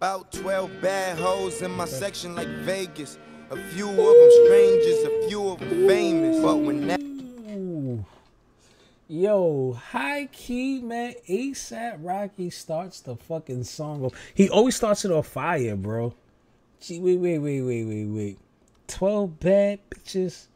About 12 bad hoes in my section like Vegas. A few of them strangers, a few of them famous. But when that Yo, high key, man. ASAP Rocky starts the fucking song off. He always starts it on fire, bro. Gee, wait, wait, wait, wait, wait, wait. 12 bad bitches.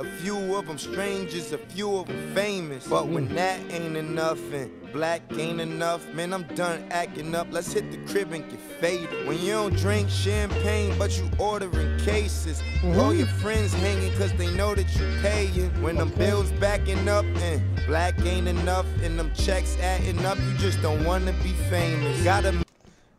A few of them strangers, a few of them famous. But when mm. that ain't enough and black ain't enough, man, I'm done acting up. Let's hit the crib and get faded. When you don't drink champagne, but you ordering cases. Mm-hmm. All your friends hanging cause they know that you paying. When them bills backing up and black ain't enough and them checks adding up, you just don't wanna be famous. Gotta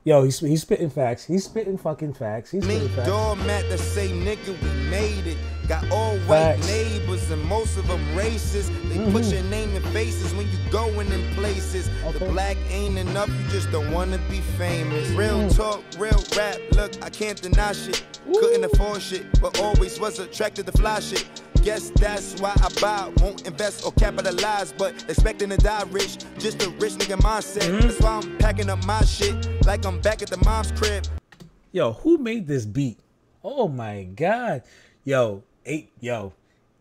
Yo, he's, he's spitting facts. He's spitting fucking facts. He's spitting facts. doormat that say nigga we made it. Got all white Facts. neighbors and most of them racist. They mm-hmm. put your name in faces when you going in places. Okay. The black ain't enough, you just don't wanna be famous. Mm-hmm. Real talk, real rap. Look, I can't deny shit. Couldn't afford shit, but always was attracted to fly shit. Guess that's why I buy, won't invest or capitalize, but expecting to die rich. Just a rich nigga mindset. Mm-hmm. That's why I'm packing up my shit like I'm back at the mom's crib. Yo, who made this beat? Oh my god. Yo, eight yo.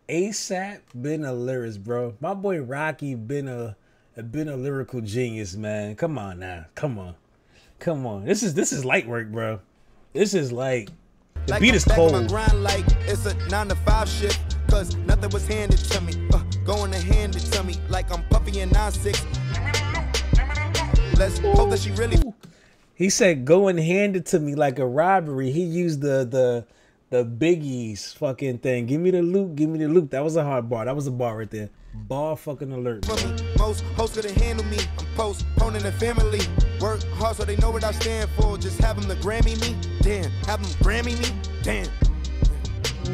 ASAP been a lyricist, bro. My boy Rocky been a been a lyrical genius, man. Come on now. Come on. Come on. This is this is light work, bro. This is like the Like beat I'm is back on my cold. grind like it's a nine to five shift. Cause nothing was handed to me. Uh, going to hand it to me like I'm Puffy and 9-6. Let's hope that she really He said, "Go and hand it to me like a robbery." He used the the the Biggie's fucking thing. Give me the loot. Give me the loot. That was a hard bar. That was a bar right there. Bar fucking alert. me. Most hosts couldn't handle me. I'm postponing the family. Work hard so they know what I stand for. Just have them to Grammy me. Damn. Have them Grammy me. Damn.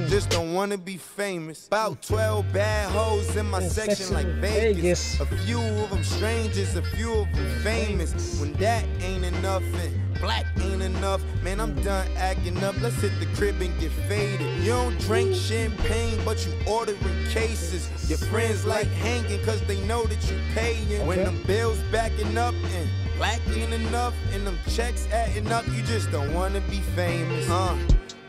Just don't wanna be famous. About 12 bad hoes in my Yeah, section like Vegas. Vegas. A few of them strangers, a few of them famous. When that ain't enough and black ain't enough, man, I'm done acting up. Let's hit the crib and get faded. You don't drink champagne, but you ordering cases. Your friends like hanging cause they know that you paying. When them bills backing up and black ain't enough and them checks adding up, you just don't wanna be famous. Uh,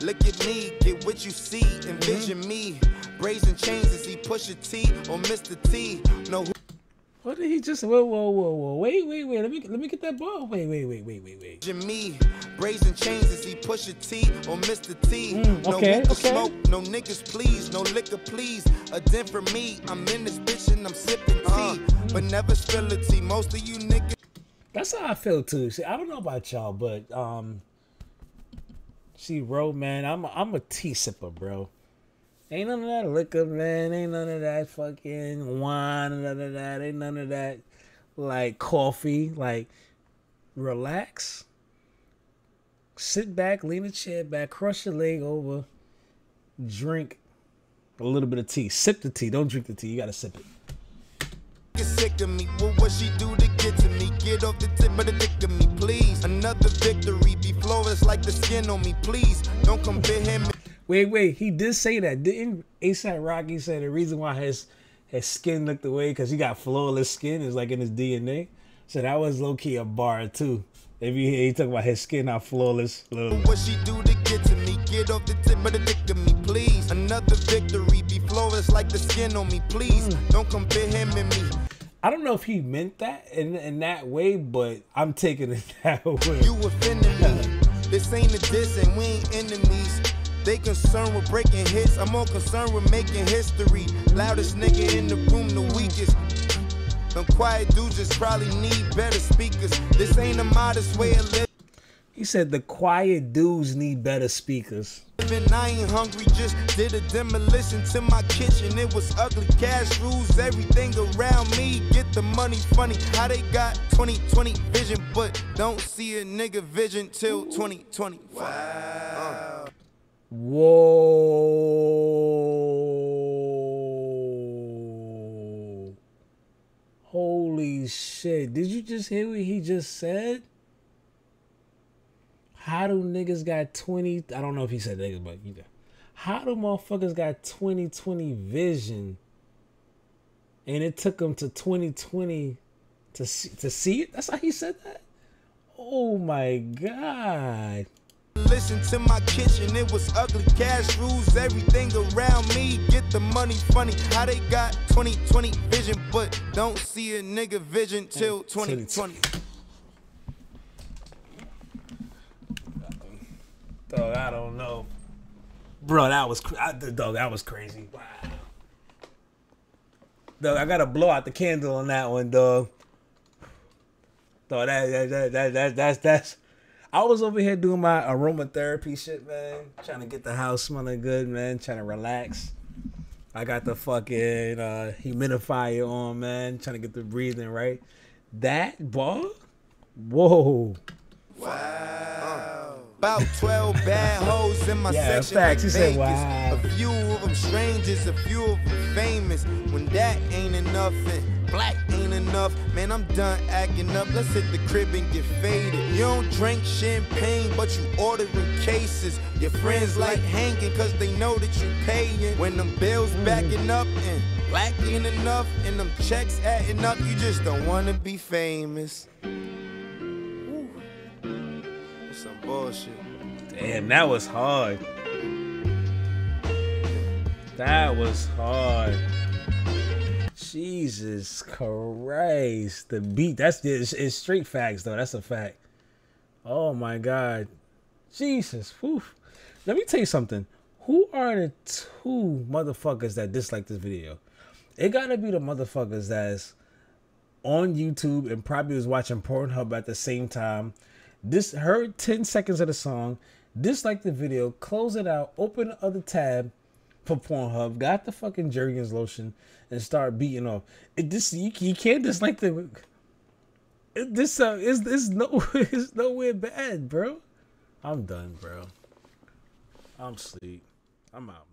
look at me, get what you see, envision me. Brazen chains, is he Pusha T or Mr. T? No, who What did he just? Whoa, whoa, whoa, whoa! Wait, wait, wait! Let me let me get that ball. Wait, wait, wait, wait, wait, wait. vision me. Brazen chains, is he Pusha T or Mr. T? Mm, no okay, hookah okay. smoke, no niggas please, no liquor please. A den for me, I'm in this bitch and I'm sipping tea. But never spill a tea, most of you niggas. That's how I feel too. See, I don't know about y'all, but um, see, bro, man, I'm a, I'm a tea sipper, bro. Ain't none of that liquor, man. Ain't none of that fucking wine. None of that. Ain't none of that like coffee. Like, relax. Sit back, lean a chair back, cross your leg over, drink a little bit of tea. Sip the tea. Don't drink the tea. You gotta sip it. get sick of me. What what she do to get to me? Get off the tip of the dick me, please. Another victory, be flawless like the skin on me, please. Don't compare him. Wait, wait. He did say that, didn't ASAP Rocky say the reason why his his skin looked the way because he got flawless skin is like in his DNA. So that was low key a bar too. If you hear he talk about his skin not flawless, little What she do to get to me? Get off the tip of the dick of me, please. Another victory, be flawless like the skin on me, please. Mm. Don't compare him and me. I don't know if he meant that in in that way, but I'm taking it that way. You offending me. This ain't a diss and we ain't enemies. They concerned with breaking hits. I'm more concerned with making history. Loudest nigga in the room, the weakest. Them quiet dudes just probably need better speakers. This ain't a modest way of living. He said the quiet dudes need better speakers. I ain't hungry, just did a demolition to my kitchen. It was ugly. Cash rules everything around me. Get the money funny. How they got 2020 vision, but don't see a nigga vision till 2025. Uh. Whoa. Holy shit. Did you just hear what he just said? How do niggas got 20? I don't know if he said niggas, but you know. How do motherfuckers got 2020 vision and it took them to 2020 to see, to see it? That's how he said that? Oh my god. Listen to my kitchen, it was ugly. Cash rules everything around me. Get the money funny. How they got 2020 vision, but don't see a nigga vision till 2020. Dog, I don't know. Bro, that was I, dog. That was crazy. Wow. Dog, I gotta blow out the candle on that one, dog. Dog, that that that that, that that's that's. I was over here doing my aromatherapy shit, man. Trying to get the house smelling good, man. Trying to relax. I got the fucking uh, humidifier on, man. Trying to get the breathing right. That ball, whoa. About 12 bad hoes in my Yeah, section. facts. like said, wow. A few of them strangers, a few of them famous. When that ain't enough and black ain't enough, man, I'm done acting up. Let's hit the crib and get faded. You don't drink champagne, but you ordering cases. Your friends like hanging cause they know that you paying. When them bills mm. backing up and black ain't enough and them checks adding up, you just don't wanna be famous. Some bullshit. Damn, that was hard. That was hard. Jesus Christ. The beat, that's it's, it's straight facts though. That's a fact. Oh my God. Jesus. Let me tell you something. Who are the two motherfuckers that dislike this video? It gotta be the motherfuckers that's on YouTube and probably was watching Pornhub at the same time. This heard 10 seconds of the song, dislike the video, close it out, open the other tab for Pornhub, got the fucking Jergens lotion, and start beating off. It this you, you can't dislike the it, this uh is this no it's nowhere bad, bro. I'm done, bro. I'm sleep. I'm out.